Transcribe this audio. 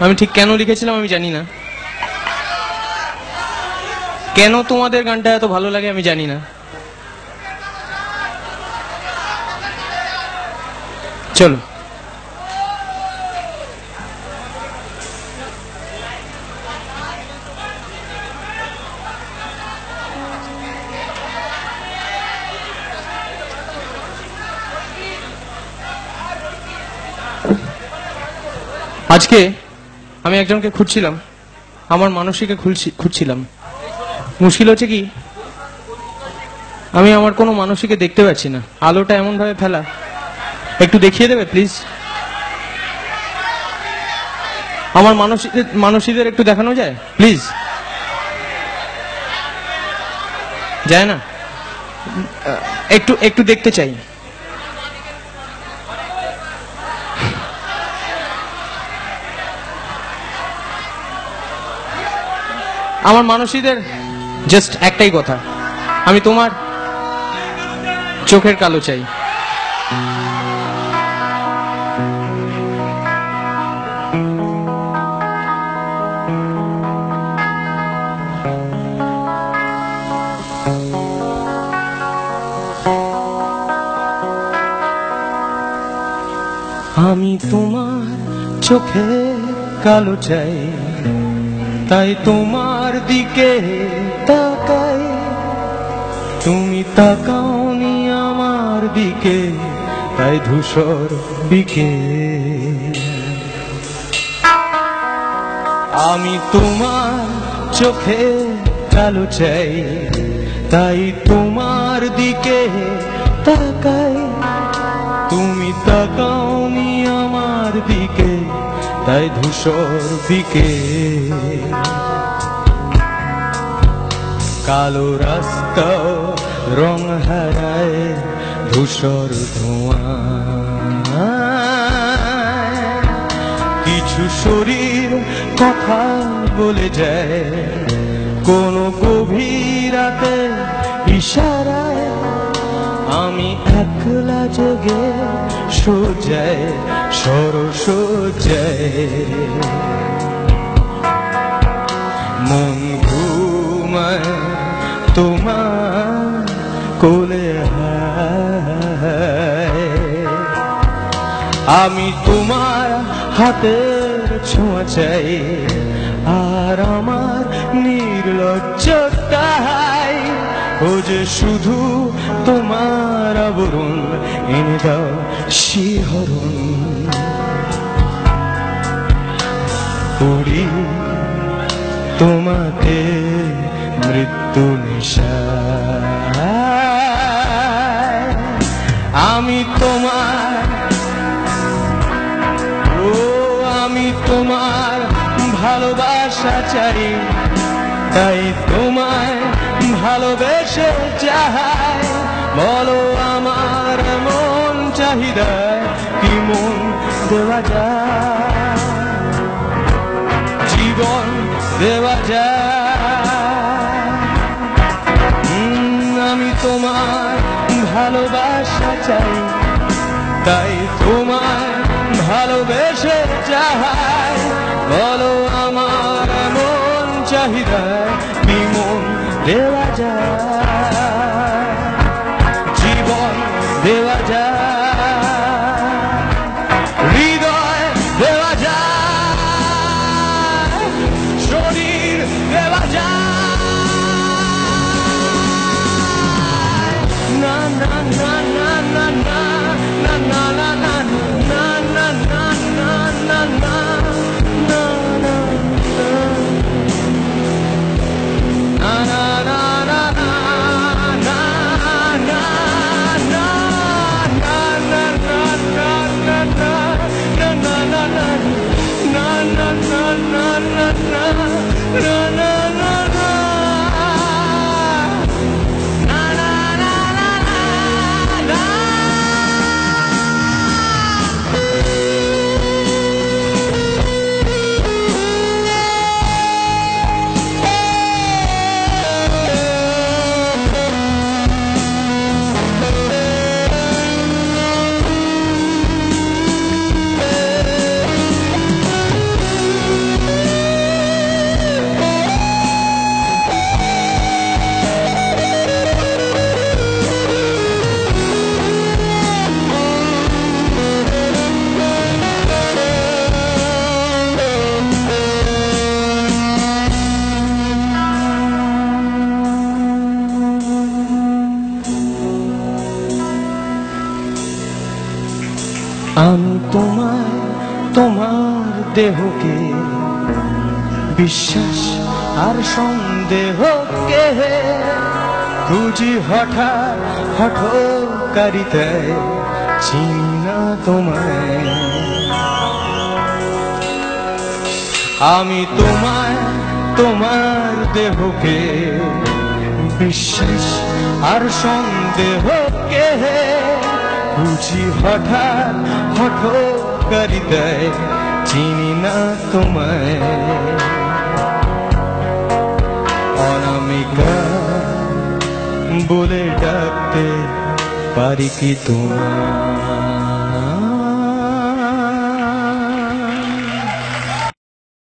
আমি ঠিক কেন লিখেছিলাম আমি জানি না। কেন তোমাদের গানটা এত ভালো লাগে আমি জানি না। চলো। আজকে আমি একজনকে খুঁজছিলাম। আমার মানসিকে খুঁজছিলাম। মুশকিল হচ্ছে কি? আমি আমার কোনো মানসিকে দেখতে পাচ্ছি না। আলোটা এমন ভাবে ফেলা। একটু দেখিয়ে দেবে প্লিজ আমার মানসিক মানসীদের একটু দেখানো যায়? প্লিজ যায় না? একটু একটু দেখতে চাই। আমার মানসীদের জাস্ট একটাই কথা। আমি তোমার চোখের কালো চাই। আমি তোমার চোখে কালো চাই। তাই তোমার দিকে তাকাই। তুমি তাকাওনি আমার দিকে, তাই ধূসর দিকে। আমি তোমার চোখে কালো চাই, তাই তোমার দিকে তাকাই। তুমি তাকাওনি আমার দিকে তাই ধূসর দিকে। কালো রাস্তা রং হারায় ধূসর ধোঁয়া কিছু শরীর কথা বলে যায়, কোনো গভীর রাতে ইশারায় আমি একলা জেগে সোজায় সরসজায় মন ঘুমায় তোমার কোলে আমি তোমার হাতের ছোঁয়া চাই, আর আমার নির্লজ্জতাই ও যে শুধু তোমার আবরণ, এনে দাও শিহরণ। পড়ি তোমাকে মৃত্যু নিশায়। আমি তোমার, ও আমি তোমার ভালোবাসা চাই, তাই তোমায় ভালোবেসে চাই। বলো আমার মন চাহিদা, কি মন দেওয়া যায়? জীবন দেওয়া যায়। আমি তোমার ভালোবাসা চাই। তাই তোমার ভালোবেসে চাই। বলো আমার মন চাহিদা দেওয়া যায় জীবন দেওয়া যায় হৃদয় দেওয়া যায় শরীর দেওয়া যায় না না না না না না না না na na na na na দেহকে বিশ্বাস আর সন্দেহকে খুঁজি হঠাৎ হঠকারিতে চিনি তোমায়। আমি তোমায়, তোমার দেহকে বিশ্বাস আর সন্দেহকে বুঝি হঠাৎ হঠাৎ করি দেয় চিনি না তোমায়। অনামিকা বলে ডাকতে পারি কি তোমায়?